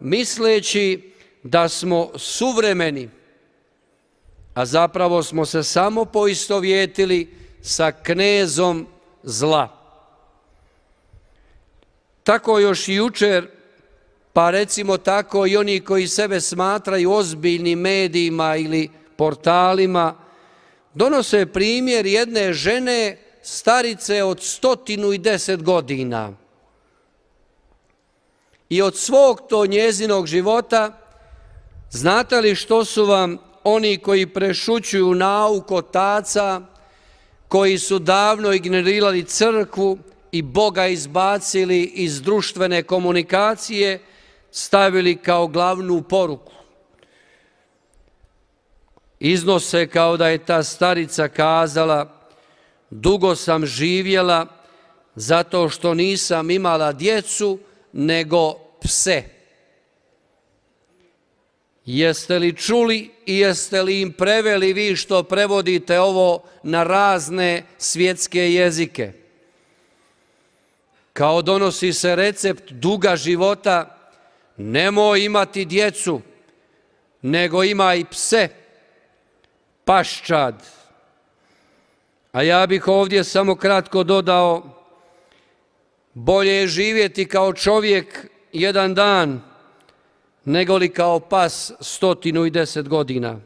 misleći da smo suvremeni, a zapravo smo se samo poistovjetili sa knezom zla. Tako još jučer, pa recimo tako i oni koji sebe smatraju ozbiljnim medijima ili portalima, donose primjer jedne žene starice od stotinu i deset godina. I od svog to njezinog života, znate li što su vam oni koji prešućuju nauk otaca, koji su davno ignorirali crkvu i Boga izbacili iz društvene komunikacije, stavili kao glavnu poruku. Iznose kao da je ta starica kazala, dugo sam živjela zato što nisam imala djecu, nego pse. Jeste li čuli i jeste li im preveli vi što prevodite ovo na razne svjetske jezike? Kao donosi se recept duga života, nemoj imati djecu, nego ima i pse, paščad. A ja bih ovdje samo kratko dodao, bolje je živjeti kao čovjek jedan dan, nego li kao pas stotinu i deset godina.